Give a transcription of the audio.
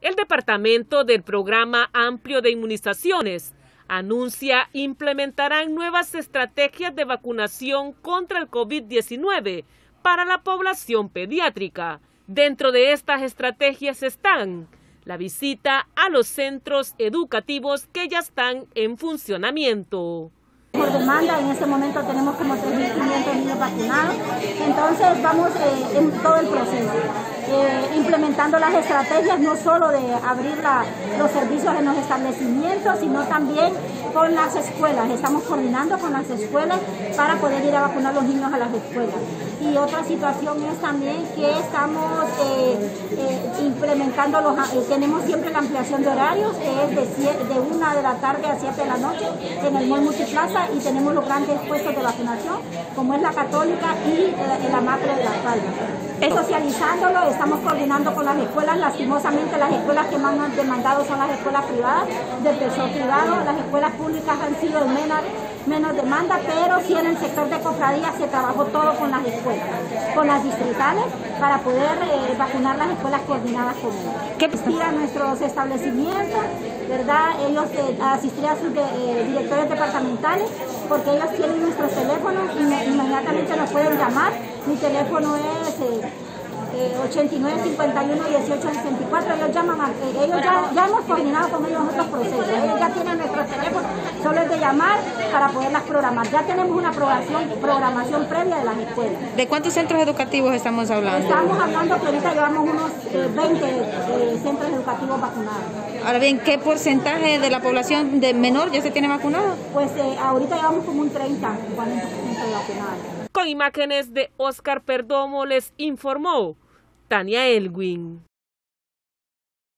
El departamento del programa amplio de inmunizaciones anuncia implementarán nuevas estrategias de vacunación contra el COVID-19 para la población pediátrica. Dentro de estas estrategias están la visita a los centros educativos que ya están en funcionamiento. Por demanda, en este momento tenemos como 3.500 niños vacunados, entonces vamos eh, en todo el proceso. Eh, implementando las estrategias no solo de abrir los servicios en los establecimientos, sino también con las escuelas. Estamos coordinando con las escuelas para poder ir a vacunar a los niños a las escuelas. Y otra situación es también que estamos eh, eh, implementando, los, tenemos siempre la ampliación de horarios, que es de, de 1 de la tarde a 7 de la noche en el Mall Multiplaza y tenemos los grandes puestos de vacunación, como es la Católica y la Macro de la Palmas. Socializándolo, estamos coordinando con las escuelas, lastimosamente las escuelas que más han demandado son las escuelas privadas, del tercer privado, las escuelas públicas han sido menos, menos demanda, pero sí en el sector de cofradías se trabajó todo con las escuelas, con las distritales, para poder eh, vacunar las escuelas coordinadas con ellos. ¿Qué a nuestros establecimientos, verdad? Ellos eh, asistir a sus eh, directores departamentales, porque ellos tienen nuestros teléfonos y inmediatamente nos pueden llamar. Mi teléfono es 89 51 18 64 ellos llaman eh, ellos ya, ya, hemos coordinado con ellos otros procesos ellos ya tienen nuestros teléfonos solo es de llamar para poderlas programar ya tenemos una programación, programación previa de las escuelas ¿de cuántos centros educativos estamos hablando? estamos hablando que ahorita llevamos unos 20 eh, eh, centros educativos vacunados ahora bien, ¿qué porcentaje de la población de menor ya se tiene vacunado? pues ahorita llevamos como un 30 40% vacunados con imágenes de Oscar Perdomo les informó Tania Elwin.